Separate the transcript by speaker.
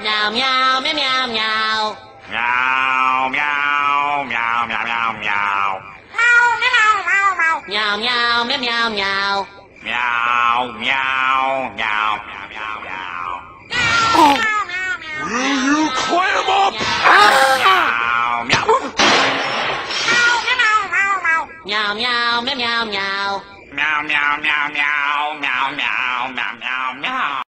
Speaker 1: Meow, meow, meow, meow, meow.
Speaker 2: Meow, meow, meow, meow, meow, meow.
Speaker 1: Meow, meow, meow, meow, meow.
Speaker 2: Meow, meow, meow, meow, meow, meow.
Speaker 3: Will you clam up?
Speaker 2: Meow, meow.
Speaker 1: Meow, meow. Meow, meow, meow,
Speaker 2: meow, meow. Meow, meow, meow, meow, meow, meow.